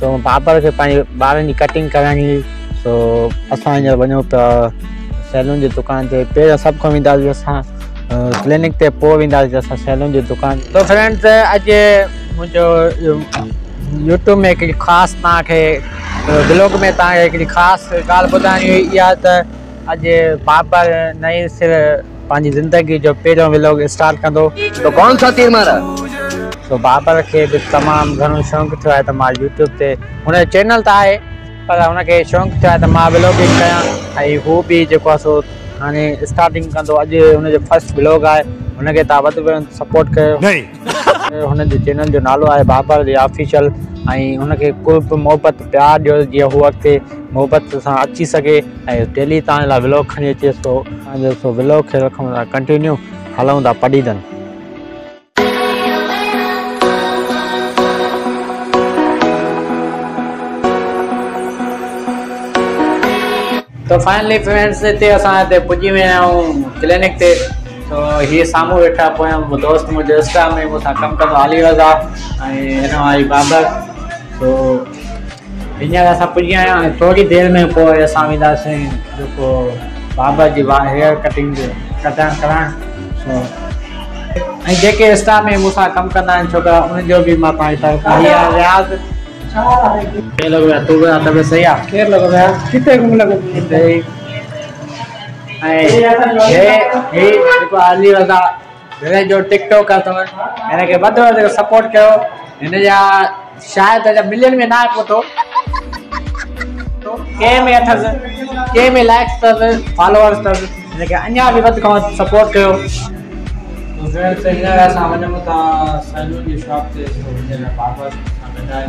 सो बाबर खे पंहिंजे ॿारनि जी कटिंग कराइणी सो असां पिया सैलून जी दुकान सभु खां वेंदासीं असां क्लिनिक ते सैलून जी दुकान। तो फ्रेंड्स अॼु मुंहिंजो यूट्यूब में हिकिड़ी ख़ासि ब्लॉग में तव्हांखे ख़ासि ॻाल्हि ॿुधाइणी हुई। बाबर नई सिर पंहिंजी ज़िंदगी जो पहिरियों व्लॉग स्टार्ट कौन सा तीर मारा? सो बाबर खे बि तमामु घणो शौक़ु थियो आहे त माँ यूट्यूब ते हुनजो चैनल त आहे पर हुनखे शौक़ु थियो आहे त माँ व्लॉगिंग कयां। ऐं हू बि जेको आहे सो हाणे स्टार्टिंग कंदो। अॼु हुनजो फस्ट व्लॉग आहे। हुनखे तव्हां वधि में सपोर्ट कयो। हुनजे चैनल जो नालो आहे बाबर दी ऑफिशियल ऐं हुनखे कोई बि मोहबत प्यार ॾियो जीअं हू अॻिते मोहबत सां अची सघे। ऐं डेली तव्हांजे लाइ व्लॉग खणी अचे सो तव्हांजो सो व्लॉग खे रखूँ था कंटिन्यू हलूं था पढ़ीदनि तो फाइनली फ्रेंड्स हिते असां हिते पुॼी विया क्लिनिक ते तो हीअ साम्हूं वेठा पोयां दोस्त मुंहिंजो इंस्टा में मूंसां कमु कंदो हली ऐं हिन आई बाबर तो हींअर असां पुॼी विया आहियूं ऐं थोरी देरि में पोइ असां वेंदासीं जेको बाबर जी हेयर कटिंग कटाइण कराइण सो ऐं में मूंसां कमु कंदा आहिनि छोकिरा तव्हांजी रियाज़ केरु लॻो आहे तूं ॿुधाए तबियत सही आहे केरु लॻो पिया किथे घुम ई। ऐं हे हे जेको हली रज़ा हिन जो टिकटॉक अथव हिनखे वधि में वधि सपोर्ट कयो हिन जा, शायदि अञा मिलियन में न आहे पहुतो कंहिं में अथसि कंहिं में लाइक्स अथसि फॉलोअर्स अथसि हिनखे अञा बि वधि खां वधि सपोर्ट कयो फ्रेंड्स हींअर असां वञूं था सैलून जी शॉप ते सां गॾु आहे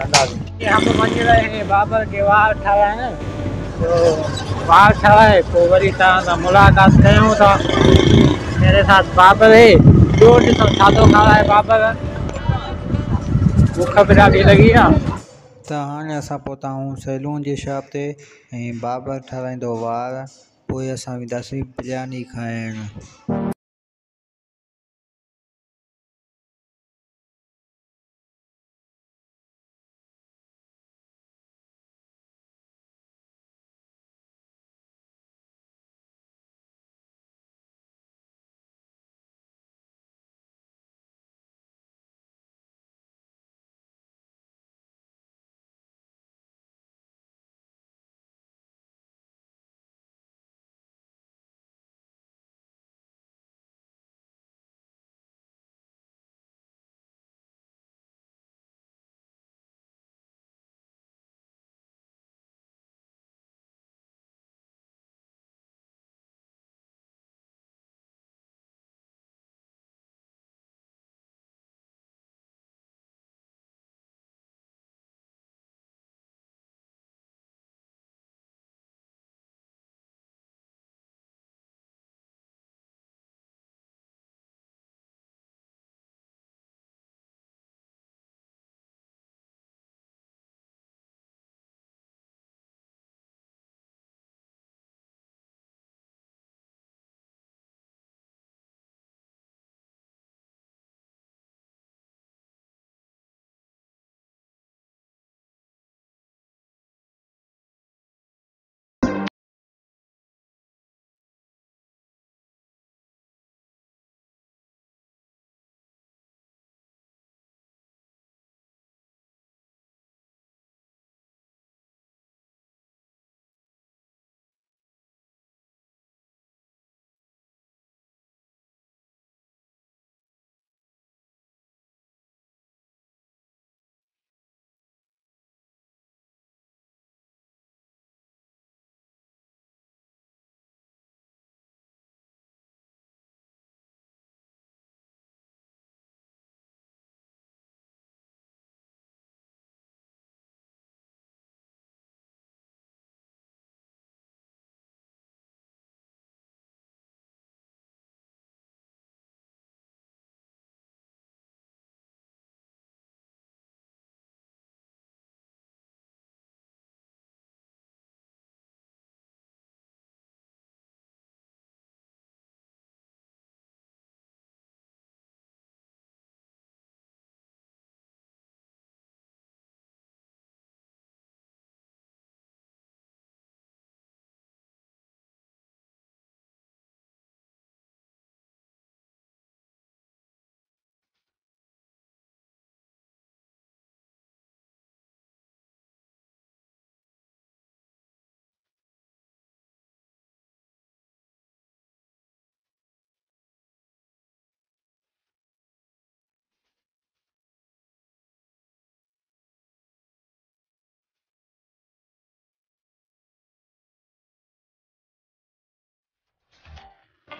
हम रहे हैं बाबर के वार ठाराइण तो वार ठाराए पोइ वरी तव्हां सां मुलाक़ात कयूं था। मेरे साथ बाबर है ॿियो ॾिसो छा थो खाराए बाबर। बुख बि ॾाढी लॻी आहे त हाणे असां पहुता सैलून जी शॉप ते, ऐं बाबर ठाराईंदो वार, पोइ असां वेंदासीं बिरयानी खाइणु।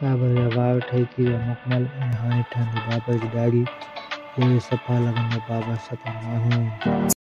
बाबर जा वार ठही थी विया मुकमल ऐं हाणे ठहंदी बाबर जी दाढ़ी इहे सफ़ा लॻंदो बाबर सफ़ा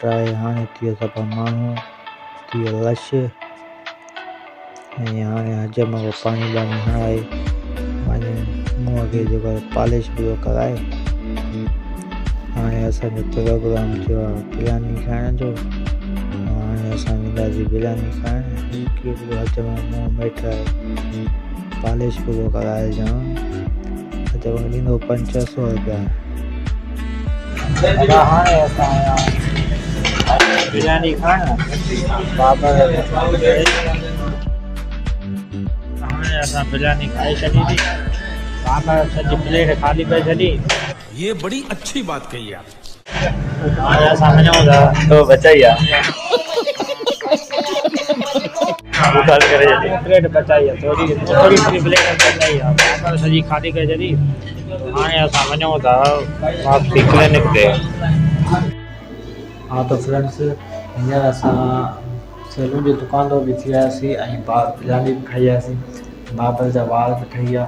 ट्राए हाणे थी वियो सफ़ा माण्हू थी वियो लश ऐं हाणे हजम जो पाणी ॿाणी हणाए पंहिंजे मुंहं आहे पॉलिश ॿियो कराए। हाणे असांजो प्रोग्राम थियो आहे बिरयानी खाइण जो। हाणे असां वेंदासीं बिरयानी खाइण हिकिड़ो मुंहुं आहे पॉलिश पूरो कराए हजम ॾींदो पंज छह सौ रुपया हाणे असां बिरयानी बाबर असां बिरयानी खाई छॾी थी बाबर सॼी प्लेट खाली करे छॾी ये बड़ी अच्छी बात कही आप। हाणे असां वञूं था तो बचाई आहे करे छॾी प्लेट बचाई आहे थोरी थोरी सी प्लेट बचाई आहे बाबर सॼी खाली करे छॾी हाणे असां वञूं था वापसी क्लिनिक ते हाँ तो फ्रेंड्स हींअर असां सैलून जी दुकान ते बि थी आयासीं ऐं बा बिरयानी बि खाई आयासीं बाबर जा वार बि ठही विया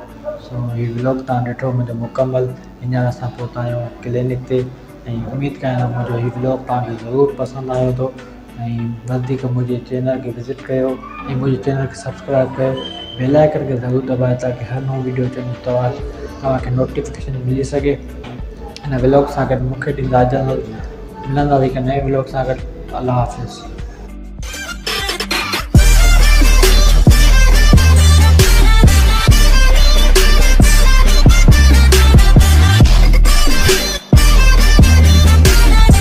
सो हीउ व्लॉग तव्हां ॾिठो मुंहिंजो मुकमल हींअर असां पहुता आहियूं क्लिनिक ते। ऐं उमेदु कयां थो मुंहिंजो हीउ व्लॉग तव्हांखे ज़रूरु पसंदि आयो थो ऐं चैनल खे विज़िट कयो। ऐं चैनल खे सब्सक्राइब कयो। बेल आइकन खे ज़रूरु दॿायो ताकी हर नओं वीडियो अचनि नोटिफिकेशन मिली सघे। हिन व्लॉग सां गॾु मूंखे ॾींदा इजाज़त मिलंदासीं हिकु नए ब्लॉग से अगर अल्लाह हाफ़िज़।